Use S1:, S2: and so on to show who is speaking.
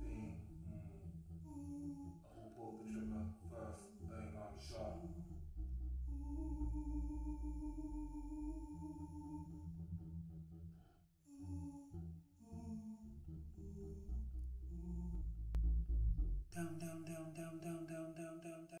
S1: bem. um pouco de was najmniejsza. bem down, down, down, down, down, down, down.